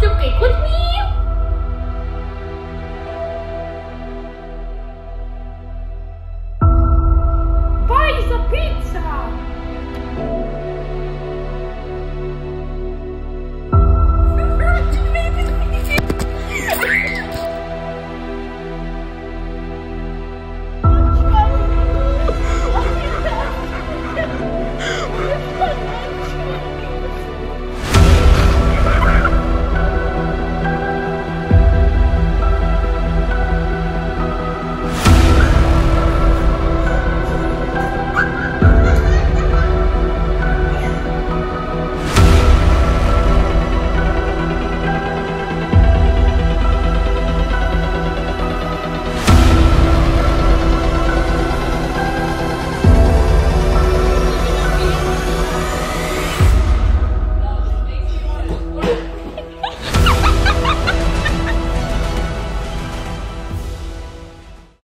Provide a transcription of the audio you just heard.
就给